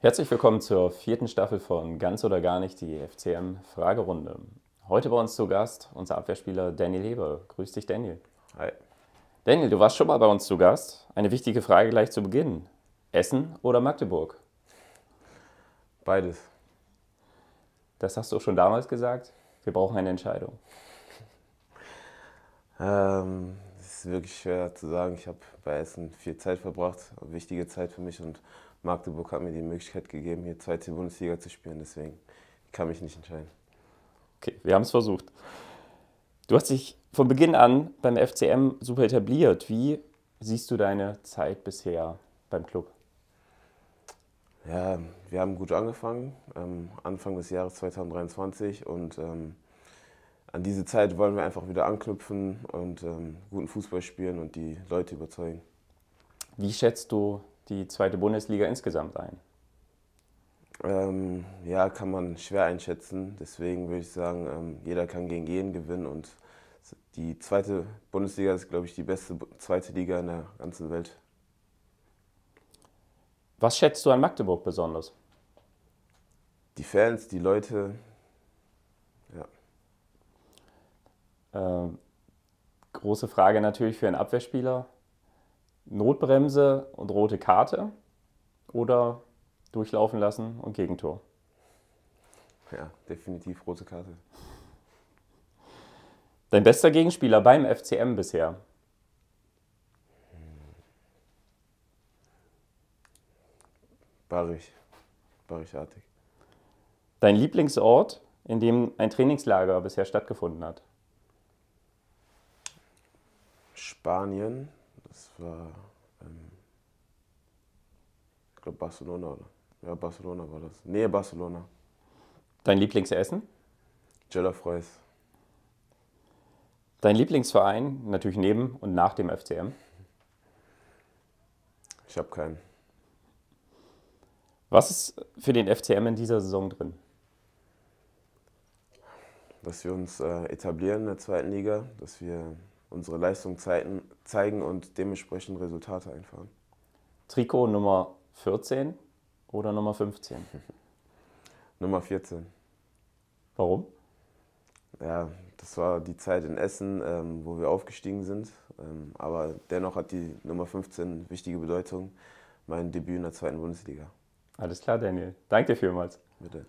Herzlich willkommen zur vierten Staffel von Ganz oder gar nicht, die FCM Fragerunde. Heute bei uns zu Gast unser Abwehrspieler Daniel Heber. Grüß dich, Daniel. Hi. Daniel, du warst schon mal bei uns zu Gast. Eine wichtige Frage gleich zu Beginn. Essen oder Magdeburg? Beides. Das hast du auch schon damals gesagt. Wir brauchen eine Entscheidung. Ähm, es ist wirklich schwer zu sagen. Ich habe bei Essen viel Zeit verbracht, wichtige Zeit für mich und Magdeburg hat mir die Möglichkeit gegeben, hier zweite Bundesliga zu spielen. Deswegen kann ich mich nicht entscheiden. Okay, wir haben es versucht. Du hast dich von Beginn an beim FCM super etabliert. Wie siehst du deine Zeit bisher beim Club? Ja, wir haben gut angefangen, ähm, Anfang des Jahres 2023 und ähm, an diese Zeit wollen wir einfach wieder anknüpfen und ähm, guten Fußball spielen und die Leute überzeugen. Wie schätzt du die zweite Bundesliga insgesamt ein? Ähm, ja, kann man schwer einschätzen. Deswegen würde ich sagen, ähm, jeder kann gegen jeden gewinnen und die zweite Bundesliga ist, glaube ich, die beste zweite Liga in der ganzen Welt. Was schätzt du an Magdeburg besonders? Die Fans, die Leute, ja. Äh, große Frage natürlich für einen Abwehrspieler. Notbremse und rote Karte oder durchlaufen lassen und Gegentor? Ja, definitiv rote Karte. Dein bester Gegenspieler beim FCM bisher? Barich. Barichartig. Dein Lieblingsort, in dem ein Trainingslager bisher stattgefunden hat? Spanien. Das war, ähm, ich glaube, Barcelona. Oder? Ja, Barcelona war das. Nähe Barcelona. Dein Lieblingsessen? Jella Freus. Dein Lieblingsverein, natürlich neben und nach dem FCM? Ich habe keinen. Was ist für den FCM in dieser Saison drin? Dass wir uns äh, etablieren in der zweiten Liga, dass wir unsere Leistung zeigen, und dementsprechend Resultate einfahren. Trikot Nummer 14 oder Nummer 15? Nummer 14. Warum? Ja, das war die Zeit in Essen, ähm, wo wir aufgestiegen sind. Ähm, aber dennoch hat die Nummer 15 wichtige Bedeutung. Mein Debüt in der zweiten Bundesliga. Alles klar, Daniel. Danke dir vielmals. Bitte.